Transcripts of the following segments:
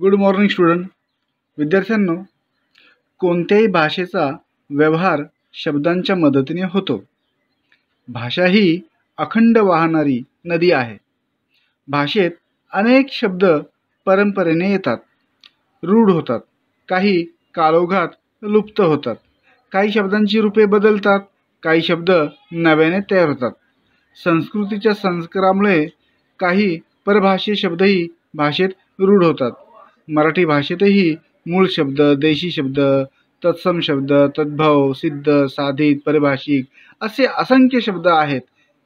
Good morning student विद्यार्थ्यांनो कोणत्याही भाषेचा व्यवहार शब्दांच्या मदतीने होतो. भाषा ही अखंड वाहणारी नदी आहे. भाषेत अनेक शब्द परंपरेने येतात. रूढ होतात. काही काळोघात लुप्त होतात. काही शब्दांची रूपे बदलतात. काही शब्द नव्याने तयार होतात. संस्कृतीच्या संस्कारामुळे काही परभाषीय शब्दही भाषेत रूढ होतात. मराठी भाषेतही मूळ शब्द देशी शब्द तत्सम शब्द तद्भव सिद्ध साधित परिभाषिक असे असंख्य शब्द आहेत.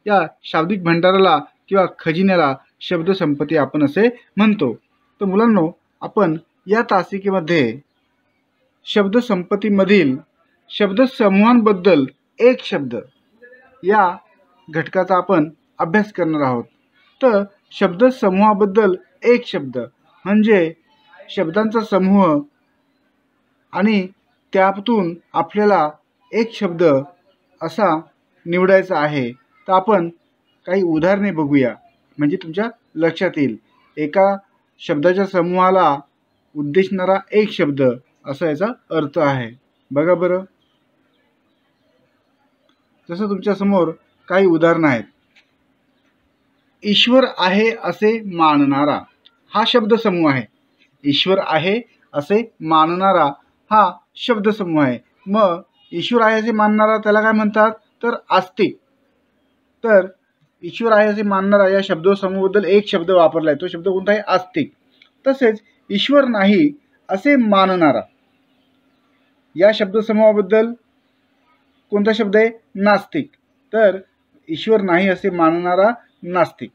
या शाब्दिक भंडाराला किंवा खजिन्याला शब्दसंपत्ती आपण असे म्हणतो. तर मुलांनो आपण या तासिकेमध्ये शब्दसंपत्तीमधील शब्दसमूहांबद्दल एक शब्द या घटकाचा आपण अभ्यास करणार आहोत. तर शब्दसमूहाबद्दल एक शब्द म्हणजे शब्दांचा समूह आणि त्यातून आपल्याला एक शब्द असा निवडायचा आहे. तर आपण काही उदाहरणे बघूया. म्हणजे तुमच्या लक्षात येईल. एका शब्दाच्या समूहाला उद्देशणारा एक शब्द असा याचा अर्थ आहे. बघा बरं. जसं तुमच्यासमोर काही उदाहरणं आहेत. ईश्वर आहे असे मानणारा हा शब्द समूह आहे. ईश्वर आहे असे मानणारा हा शब्दसमूह आहे. मग ईश्वर आहे असे मानणारा त्याला काय म्हणतात? तर आस्तिक तर ईश्वर आहे असे मानणारा या शब्दसमूहाबद्दल एक शब्द वापरला आहे तो शब्द कोणता आहे? आस्तिक तसेच ईश्वर नाही असे मानणारा. या शब्दसमूहाबद्दल कोणता शब्द आहे? नास्तिक. तर ईश्वर नाही असे मानणारा नास्तिक.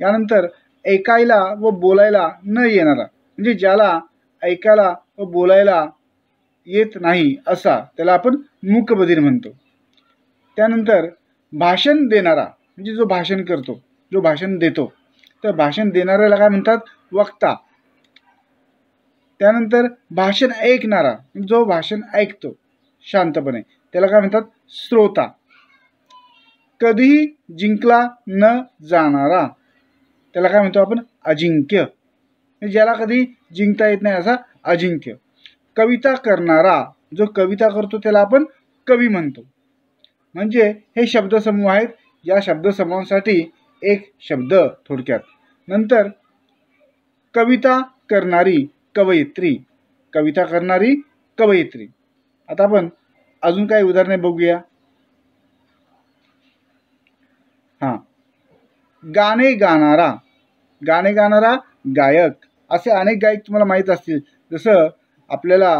यानंतर ऐकायला व बोलायला न येणारा. म्हणजे ज्याला ऐकायला व बोलायला येत नाही असा त्याला आपण मूकबधीर म्हणतो. त्यानंतर भाषण देणारा म्हणजे जो भाषण करतो जो भाषण देतो तर भाषण देणाऱ्याला काय म्हणतात? वक्ता. त्यानंतर भाषण ऐकणारा जो भाषण ऐकतो शांतपणे त्याला काय म्हणतात? श्रोता. कधीही जिंकला न जाणारा त्याला काय म्हणतो आपण? अजिंक्य. ज्याला कधी जिंकता येत नाही असा अजिंक्य. कविता करणारा जो कविता करतो त्याला आपण कवी म्हणतो. म्हणजे हे शब्दसमूह आहेत. या शब्दसमूहासाठी एक शब्द थोडक्यात. नंतर कविता करणारी कवयित्री. कविता करणारी कवयित्री. आता आपण अजून काही उदाहरणे बघूया. हां. गाणे गाणारा. गाणे गाणारा गायक. असे अनेक गायक तुम्हाला माहीत असतील. जसं आपल्याला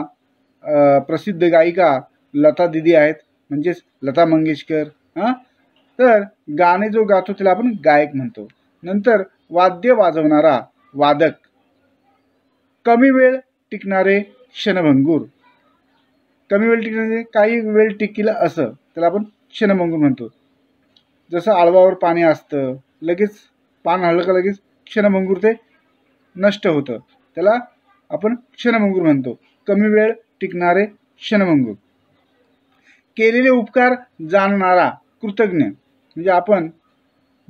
प्रसिद्ध गायिका लता दिदी आहेत. म्हणजेच लता मंगेशकर हां? तर गाणे जो गातो त्याला आपण गायक म्हणतो. नंतर वाद्य वाजवणारा वादक. कमी वेळ टिकणारे क्षणभंगूर. कमी वेळ टिकणारे काही वेळ टिकील असं त्याला आपण क्षणभंगूर म्हणतो. जसं आळवावर पाणी असतं लगेच पान हळलं का लगेच क्षणभंगूर ते नष्ट होतं. त्याला आपण क्षणभंगूर म्हणतो. कमी वेळ टिकणारे क्षणभंगूर. केलेले उपकार जाणणारा कृतज्ञ. म्हणजे आपण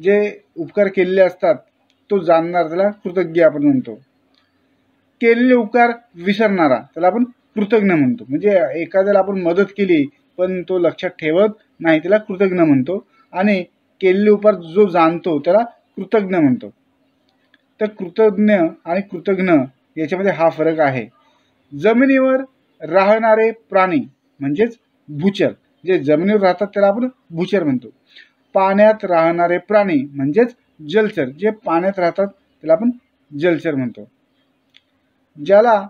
जे उपकार केलेले असतात तो जाणणार त्याला कृतज्ञ आपण म्हणतो. केलेले उपकार विसरणारा त्याला आपण कृतज्ञ म्हणतो. म्हणजे एखाद्याला आपण मदत केली पण तो लक्षात ठेवत नाही त्याला कृतज्ञ म्हणतो. आणि केलेले उपकार जो जाणतो त्याला कृतज्ञ म्हणतो. तर कृतज्ञ आणि कृतज्ञ याच्यामध्ये हा फरक आहे. जमिनीवर राहणारे प्राणी म्हणजेच भूचर जे जमिनीवर राहतात त्याला आपण भूचर म्हणतो. पाण्यात राहणारे प्राणी म्हणजेच जलचर जे पाण्यात राहतात त्याला आपण जलचर म्हणतो. ज्याला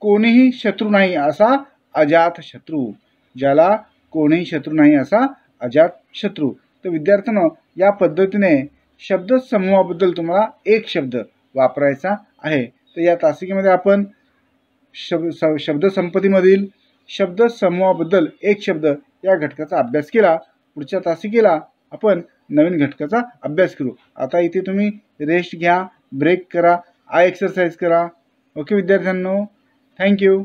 कोणीही शत्रू नाही असा अजात शत्रू. ज्याला कोणीही शत्रू नाही असा अजात शत्रू. तर विद्यार्थ्यांनो या पद्धतीने शब्द समूहाबद्दल तुम्हाला एक शब्द वापरायचा आहे. तर या तासिकेमध्ये आपण शब स शब्दसंपत्तीमधील शब्दसमूहाबद्दल एक शब्द या घटकाचा अभ्यास केला. पुढच्या तासिकेला आपण नवीन घटकाचा अभ्यास करू. आता इथे तुम्ही रेस्ट घ्या ब्रेक करा आय एक्सरसाइज करा. ओके विद्यार्थ्यांनो थँक्यू